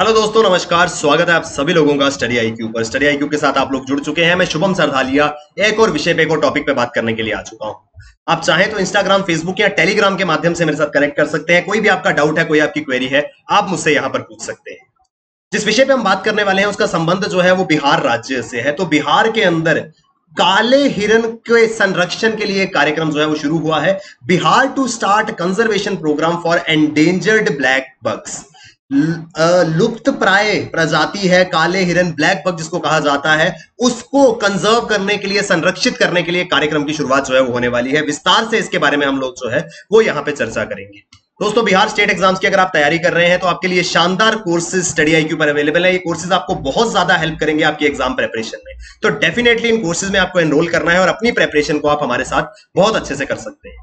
Hello दोस्तों, नमस्कार, स्वागत है आप सभी लोगों का स्टडी आई क्यू पर। स्टडी आई क्यू के साथ आप लोग जुड़ चुके हैं। मैं शुभम सरधालिया, एक और विषय पे एक और टॉपिक पे बात करने के लिए आ चुका हूँ। आप चाहें तो इंस्टाग्राम फेसबुक या टेलीग्राम के माध्यम से मेरे साथ कनेक्ट कर सकते हैं। कोई भी आपका डाउट है, कोई आपकी क्वेरी है, आप मुझसे यहाँ पर पूछ सकते हैं। जिस विषय पे हम बात करने वाले हैं, उसका संबंध जो है वो बिहार राज्य से है। तो बिहार के अंदर काले हिरन के संरक्षण के लिए कार्यक्रम जो है वो शुरू हुआ है। Bihar to start conservation program for endangered blackbucks. लुप्त प्राय प्रजाति है, काले, हिरन, ब्लैक बग जिसको कहा जाता है, उसको कंजर्व करने के लिए, संरक्षित करने के लिए कार्यक्रम की शुरुआत जो है वो होने वाली है। विस्तार से इसके बारे में हम लोग जो है, वो यहाँ पे चर्चा करेंगे। दोस्तों, बिहार स्टेट एग्ज़ाम्स की अगर आप तैयारी कर रहे हैं तो आपके लिए शानदार कोर्सेज स्टडी आईक्यू पर अवेलेबल है। ये कोर्सेज आपको बहुत ज़्यादा हेल्प करेंगे आपकी एग्ज़ाम प्रेपरेशन में। तो डेफिनेटली इन कोर्सेज में आपको एनरोल करना है और अपनी प्रेपरेशन को आप हमारे साथ बहुत अच्छे से कर सकते हैं।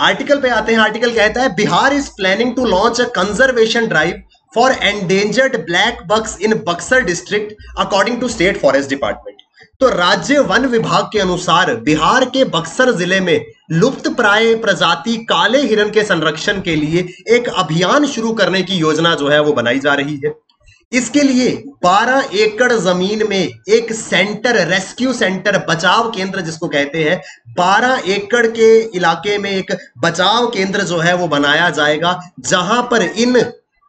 आर्टिकल पे आते हैं। आर्टिकल कहता है, Bihar is planning to launch a conservation drive for endangered blackbucks in Buxar district according to state forest department तो राज्य वन विभाग के अनुसार, बिहार के बक्सर ज़िले में लुप्त प्राय प्रजाति काले हिरण के संरक्षण के लिए एक अभियान शुरू करने की योजना जो है वो बनाई जा रही है। इसके लिए 12 एकड़ ज़मीन में एक सेंटर, रेस्क्यू सेंटर, बचाव केंद्र जिसको कहते हैं 12 एकड़ के इलाके में एक बचाव केंद्र जो है वो बनाया जाएगा, जहाँ पर इन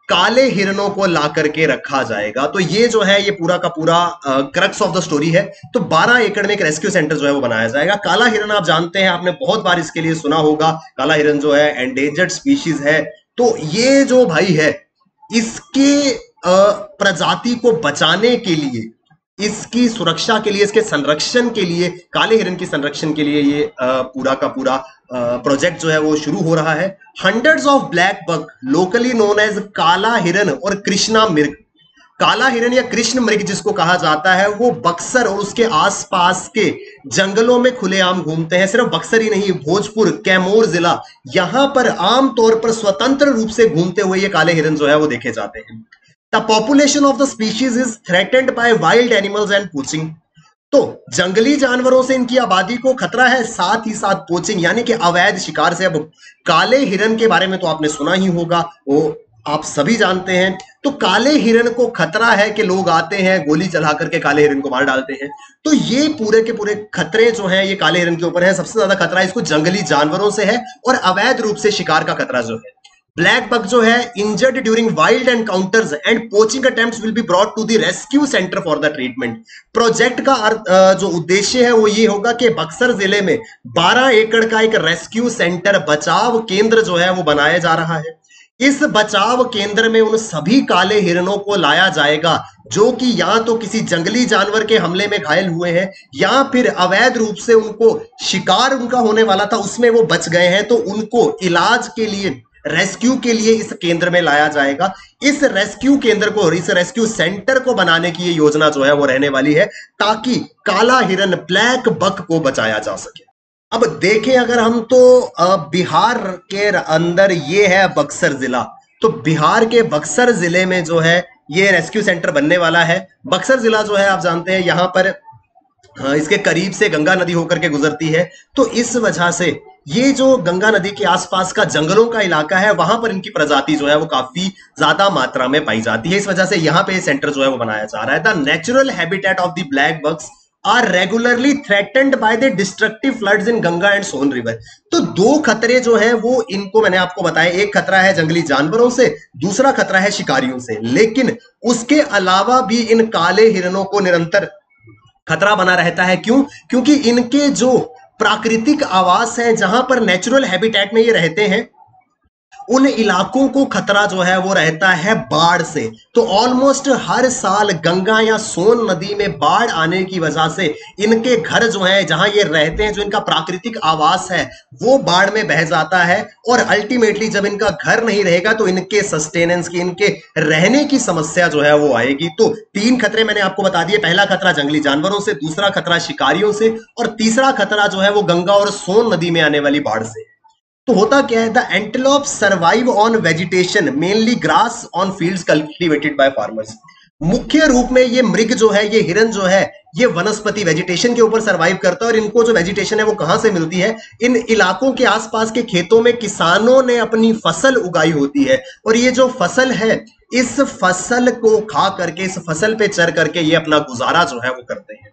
काले हिरणों को ला करके रखा जाएगा। तो ये जो है, ये पूरा का पूरा क्रक्स ऑफ़ द स्टोरी है। तो 12 एकड़ में एक रेस्क्यू सेंटर जो है वो बनाया जाएगा। काला हिरण आप जानते हैं, आपने बहुत बार इसके लिए सुना होगा, काला हिरण जो है एंडेंजर्ड स्पीशीज है। तो ये जो भाई है, इसके प्रजाति को बचाने के लिए, इसकी सुरक्षा के लिए, इसके संरक्षण के लिए, काले हिरण के संरक्षण के लिए ये पूरा का पूरा प्रोजेक्ट जो है वो शुरू हो रहा है। Hundreds of blackbuck locally known as kala hiran और कृष्णा मृग। काला हिरण या कृष्ण मृग जिसको कहा जाता है, वो बक्सर और उसके आसपास के जंगलों में खुलेआम घूमते हैं। सिर्फ़ बक्सर ही नहीं, भोजपुर, कैमोर जिला, यहाँ पर आमतौर पर स्वतंत्र रूप से घूमते हुए ये काले हिरण जो है वो देखे जाते हैं। The population of the species is threatened by wild animals and poaching तो जंगली जानवरों से इनकी आबादी को खतरा है, साथ ही साथ पोचिंग यानी कि अवैध शिकार से। अब काले हिरन के बारे में तो आपने सुना ही होगा, वो आप सभी जानते हैं। तो काले हिरन को खतरा है कि लोग आते हैं, गोली चला करके काले हिरन को मार डालते हैं। तो ये पूरे के पूरे खतरे जो हैं, ये काले हिरन के ऊपर है। सबसे ज़्यादा खतरा इसको जंगली जानवरों से है और अवैध रूप से शिकार का खतरा जो है। ब्लैक बग जो है injured during wild encounters and poaching attempts will be brought to the rescue centre for the treatment project का जो उद्देश्य है वो ये होगा कि बक्सर ज़िले में 12 एकड़ का एक रेस्क्यू सेंटर बचाव केंद्र जो है वो बनाया जा रहा है। इस बचाव केंद्र में उन सभी काले हिरणों को लाया जाएगा जो कि या तो किसी जंगली जानवर के हमले में घायल हुए हैं या फिर अवैध रूप से उनको शिकार उनका होने वाला था, उसमें वो बच गए हैं तो उनको इलाज के लिए रेस्क्यू के लिए इस केंद्र में लाया जाएगा। इस रेस्क्यू केंद्र को इस रेस्क्यू सेंटर को बनाने की ये योजना जो है वो रहने वाली है, ताकि काला हिरन, ब्लैक बक को बचाया जा सके। अब देखें अगर हम तो बिहार के अंदर ये है बक्सर जिला। तो बिहार के बक्सर ज़िले में जो है ये रेस्क्यू सेंटर बनने वाला है। बक्सर जिला जो है आप जानते हैं, यहाँ पर इसके करीब से गंगा नदी होकर के गुजरती है। तो इस वजह से ये जो गंगा नदी के आसपास का जंगलों का इलाका है, वहाँ पर इनकी प्रजाति जो है वो काफ़ी ज़्यादा मात्रा में पाई जाती है। इस वजह से यहाँ पे सेंटर जो है वो बनाया जा रहा है। The natural habitat of the blackbucks are regularly threatened by the destructive floods in Ganga and Son river तो दो खतरे जो है, वो इनको मैंने आपको बताया। एक खतरा है जंगली जानवरों से, दूसरा खतरा है शिकारियों से। लेकिन उसके अलावा भी इन काले हिरणों को निरंतर खतरा बना रहता है। क्यों? क्योंकि इनके जो प्राकृतिक आवास है, जहाँ पर नेचुरल हैबिटेट में ये रहते हैं उन इलाकों को खतरा जो है वो रहता है बाढ़ से। तो ऑलमोस्ट हर साल गंगा या सोन नदी में बाढ़ आने की वजह से इनके घर जो है, जहाँ ये रहते हैं, जो इनका प्राकृतिक आवास है, वो बाढ़ में बह जाता है और अल्टीमेटली जब इनका घर नहीं रहेगा तो इनके सस्टेनेंस की, इनके रहने की समस्या जो है वो आएगी। तो तीन खतरे मैंने आपको बता दिए। पहला खतरा जंगली जानवरों से, दूसरा खतरा शिकारियों से और तीसरा खतरा जो है वो गंगा और सोन नदी में आने वाली बाढ़ से। तो होता क्या है? The antelope survive on vegetation mainly grass on fields cultivated by farmers मुख्य रूप में ये मृग जो है, ये हिरन जो है, ये वनस्पति वेजिटेशन के ऊपर सर्वाइव करता है और इनको जो वेजिटेशन है वो कहाँ से मिलती है? इन इलाकों के आसपास के खेतों में किसानों ने अपनी फ़सल उगाई होती है। और ये जो फ़सल है, इस फ़सल को खा करके, इस फ़सल पे चर करके ये अपना गुजारा जो है वो करते हैं।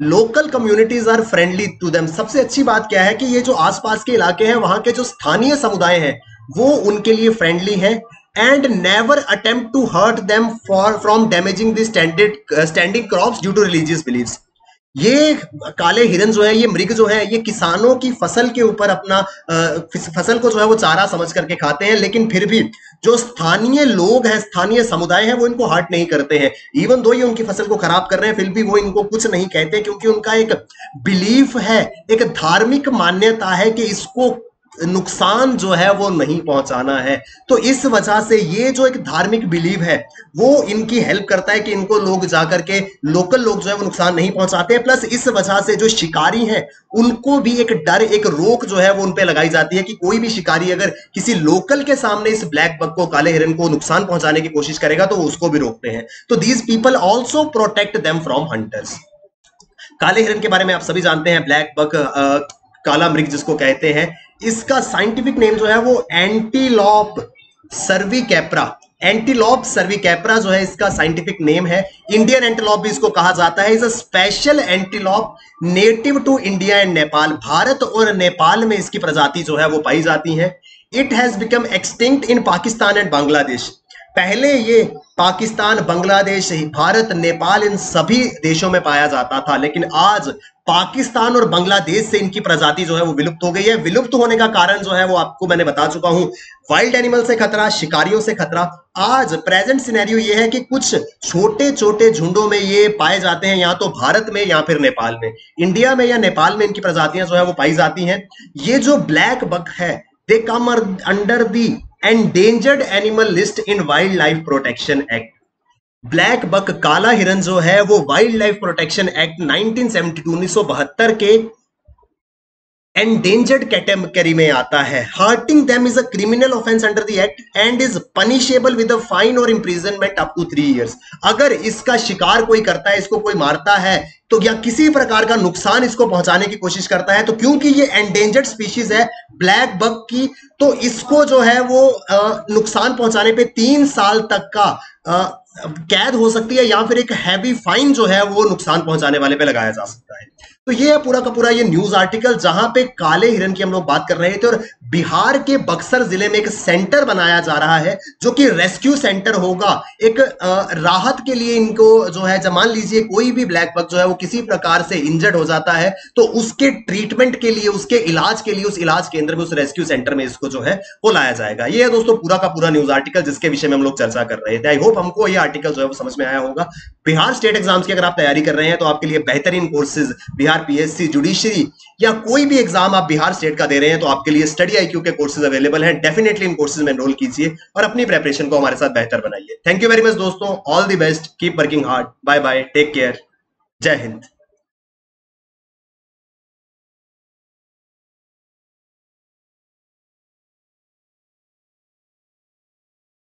Local communities are friendly to them सबसे अच्छी बात क्या है कि ये जो आसपास के इलाके हैं, वहाँ के जो स्थानीय समुदाय हैं, वो उनके लिए फ्रेंडली हैं and never attempt to hurt them for from damaging the standard standing crops due to religious believes ये काले हिरन जो है, ये मृग जो है, ये किसानों की फ़सल के ऊपर अपना फ़सल को जो है वो चारा समझ करके खाते हैं, लेकिन फिर भी जो स्थानीय लोग हैं, स्थानीय समुदाय है, वो इनको हार्ट नहीं करते हैं। इवन दो ये उनकी फ़सल को खराब कर रहे हैं, फिर भी वो इनको कुछ नहीं कहते, क्योंकि उनका एक बिलीफ है, एक धार्मिक मान्यता है कि इसको नुकसान जो है वो नहीं पहुंचाना है। तो इस वजह से ये जो एक धार्मिक बिलीव है, वो इनकी हेल्प करता है कि इनको लोग जाकर के लोकल लोग जो है वो नुकसान नहीं पहुंचाते। प्लस इस वजह से जो शिकारी हैं, उनको भी एक डर, एक रोक जो है वो उनपे लगाई जाती है कि कोई भी शिकारी अगर किसी लोकल के सामने इस ब्लैक बग को, काले हिरन को नुकसान पहुँचाने की कोशिश करेगा तो उसको भी रोकते हैं। तो these people also protect them from hunters काले हिरन के बारे में आप सभी जानते हैं, ब्लैक बग काला मृग जिसको कहते हैं। इसका साइंटिफिक नेम जो है वो antelope cervicapra antelope cervicapra जो है इसका साइंटिफिक नेम है. इंडियन एंटीलॉप भी इसको कहा जाता है. Is a special antelope native to India and Nepal Bharat और नेपाल में इसकी प्रजाति जो है वो पाई जाती है. It has become extinct in Pakistan and Bangladesh पहले ये पाकिस्तान, बांग्लादेश, भारत, नेपाल इन सभी देशों में पाया जाता था, लेकिन आज पाकिस्तान और बांग्लादेश से इनकी प्रजाति जो है वो विलुप्त हो गई है। विलुप्त होने का कारण जो है वो आपको मैंने बता चुका हूँ। वाइल्ड एनिमल से खतरा, शिकारियों से खतरा। आज प्रेजेंट सिनेरियो ये है कि कुछ छोटे छोटे झुंडों में ये पाए जाते हैं, या तो भारत में या फिर नेपाल में। इंडिया में या नेपाल में इनकी प्रजातियाँ जो है वो पाई जाती हैं। ये जो ब्लैक बक है they come under the endangered animal list in wild life protection act black buck काला हिरन जो है वो वाइल्ड लाइफ प्रोटेक्शन एक्ट 1972 के एंडेंजर्ड कैटेगरी में आता है। Hurting them is a criminal offence under the act and is punishable with a fine और imprisonment up to three years अगर इसका शिकार कोई करता है इसको कोई मारता है तो या किसी प्रकार का नुकसान इसको पहुँचाने की कोशिश करता है तो क्योंकि ये एंडेंजर्ड स्पीशीज है ब्लैक बग की तो इसको जो है वो आ, नुकसान पहुँचाने पे तीन साल तक का आ, कैद हो सकती है या फिर एक हैवी फाइन जो है वो नुकसान पहुँचाने वाले पे लगाया जा सकता है। तो ये है पूरा का पूरा ये न्यूज़ आर्टिकल जहाँ पे काले हिरन की हम लोग बात कर रहे थे और बिहार के बक्सर ज़िले में एक सेंटर बनाया जा रहा है जो कि रेस्क्यू सेंटर होगा। एक राहत के लिए इनको जो है मान लीजिए कोई भी ब्लैक बक जो है वो किसी प्रकार से इंजर्ड हो जाता है तो उसके ट्रीटमेंट के लिए, उसके इलाज के लिए, उस इलाज केंद्र में, उस रेस्क्यू सेंटर में इसको जो है वो लाया जाएगा। ये है दोस्तों पूरा का पूरा न्यूज़ आर्टिकल जिसके विषय में हम लोग चर्चा कर रहे थे। आई होप हमको ये आर्टिकल जो है वो समझ में आया होगा। बिहार स्टेट एग्ज़ाम्स की अगर आप तैयारी कर रहे हैं तो आपके लिए बेहतरीन courses Bihar Bihar PSC judiciary या कोई भी एग्ज़ाम आप बिहार स्टेट का दे रहे हैं तो आपके लिए स्टडी आईक्यू के कोर्सेज अवेलेबल हैं। डेफिनेटली इन कोर्सेज में एनरोल कीजिए और अपनी प्रेपरेशन को हमारे साथ बेहतर बनाइए। थैंक यू वेरी मच दोस्तों। All the best keep working hard bye bye take care जय हिंद।